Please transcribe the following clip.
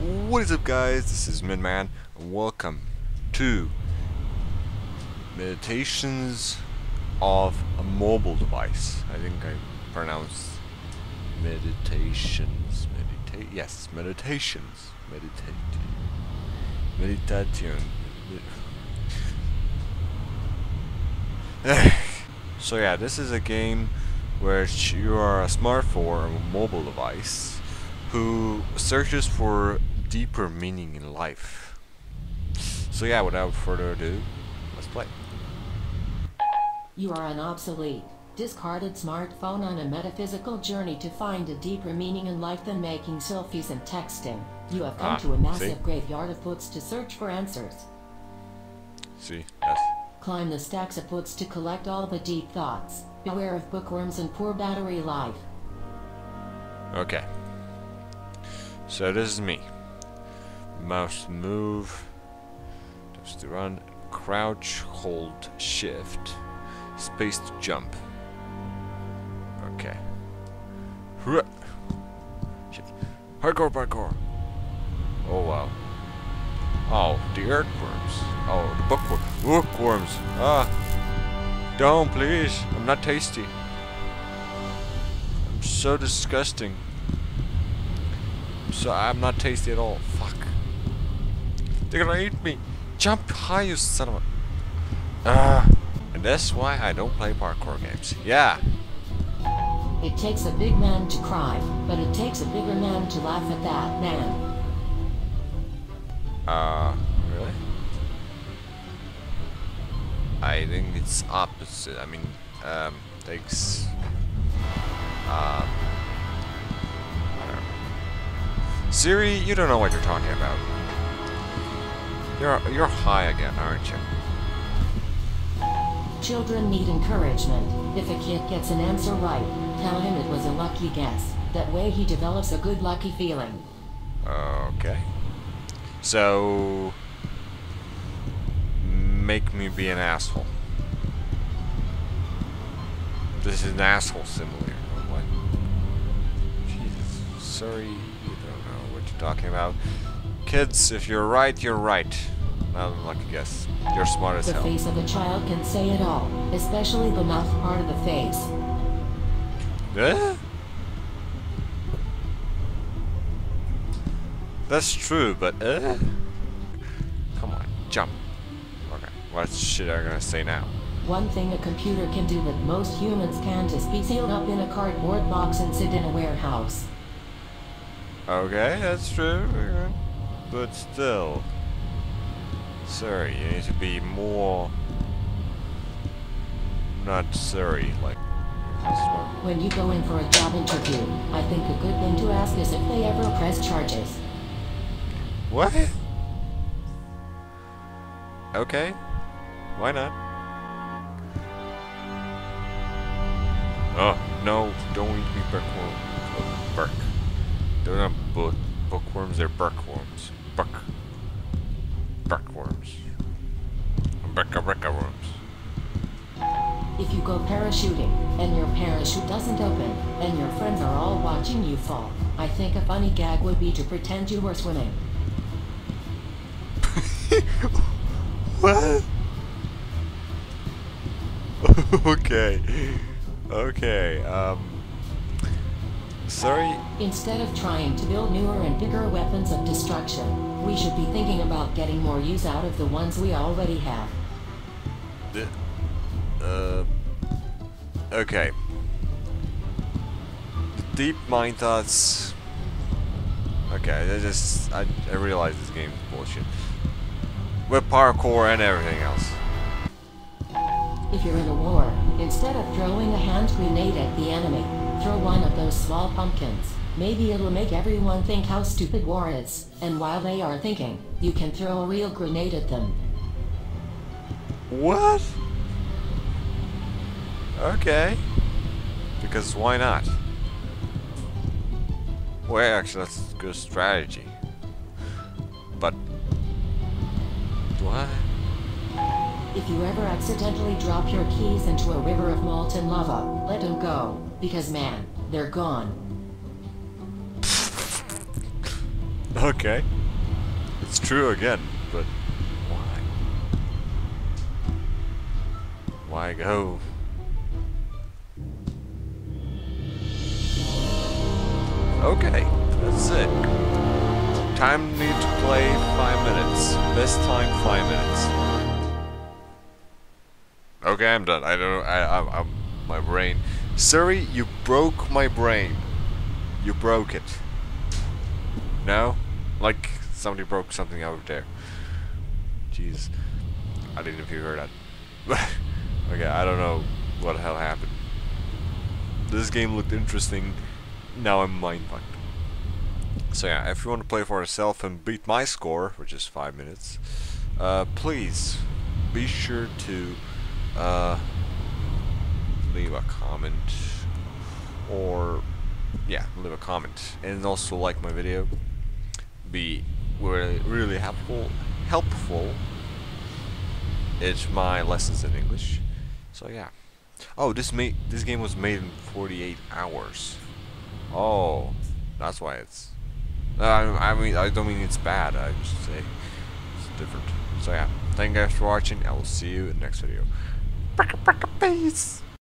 What is up guys, this is MinMan, welcome to Meditations of a Mobile Device. I think I pronounced meditations, meditate, yes, meditations, meditate, meditation. so yeah, this is a game where you are a smartphone or a mobile device who searches for deeper meaning in life. So yeah, without further ado, let's play. You are an obsolete, discarded smartphone on a metaphysical journey to find a deeper meaning in life than making selfies and texting. You have come Ah, to a massive see? graveyard of books to search for answers. See, yes. Climb the stacks of books to collect all the deep thoughts. Beware of bookworms and poor battery life. Okay. So this is me. Mouse move. Just to run. Crouch, hold, shift. Space to jump. Okay. Shit. Hardcore parkour. Oh wow. Oh, the earthworms. Oh, the bookworm. Bookworms. Ah. Don't please. I'm not tasty. I'm so disgusting. So I'm not tasty at all. Fuck. They're gonna eat me. Jump high, you son of a. Ah. And that's why I don't play parkour games. Yeah. It takes a big man to cry, but it takes a bigger man to laugh at that man. Uh, really? I think it's opposite. I mean, um, takes. Um. I don't know. Siri, you don't know what you're talking about. You're you're high again, aren't you? Children need encouragement. If a kid gets an answer right, tell him it was a lucky guess. That way he develops a good lucky feeling. Okay. So make me be an asshole. This is an asshole simulator. What? Jesus. Siri, you don't know what you're talking about. Kids, if you're right, you're right. Not a lucky guess. You're smart as The hell. face of a child can say it all, especially the mouth part of the face. Eh? That's true, but uh? Come on, jump. Okay, what shit are you gonna say now? One thing a computer can do that most humans can't is be sealed up in a cardboard box and sit in a warehouse. Okay, that's true, yeah. But still. Sorry, you need to be more... Not sorry, like... When you go in for a job interview, I think a good thing to ask is if they ever press charges. What? Okay, why not? Oh, no, don't eat me bookworm. Burk. They're not book bookworms, they're burkworms. Buck. Burkworms. Burka burka worms. If you go parachuting, and your parachute doesn't open, and your friends are all watching you fall, I think a funny gag would be to pretend you were swimming. What? okay. Okay, um... Sorry, Instead of trying to build newer and bigger weapons of destruction, we should be thinking about getting more use out of the ones we already have. The, uh, okay. The deep mind thoughts. Okay, I just I, I realize this game is bullshit. With parkour and everything else. If you're in a war, instead of throwing a hand grenade at the enemy, throw one of those small pumpkins. Maybe it'll make everyone think how stupid war is, and while they are thinking, you can throw a real grenade at them. What? Okay. Because why not? Well, actually, that's a good strategy. You ever accidentally drop your keys into a river of molten lava, let them go, because man, they're gone. Okay. It's true again, but why? Why go? Okay, that's it. Time need to play five minutes. This time, five minutes. Okay, I'm done. I don't. I. I. I'm. My brain. Siri, you broke my brain. You broke it. No? Like somebody broke something out there. Jeez. I didn't know if you heard that. okay, I don't know what the hell happened. This game looked interesting. Now I'm mind fucked. So yeah, if you want to play for yourself and beat my score, which is five minutes, uh, please be sure to uh, leave a comment or yeah, leave a comment and also like my video. Be really really helpful. Helpful. It's my lessons in English. So yeah. Oh, this made this game was made in 48 hours. Oh, that's why it's. Uh, I, I mean, I don't mean it's bad. I just say it's different. So yeah, thank you guys for watching. I will see you in the next video. Peace.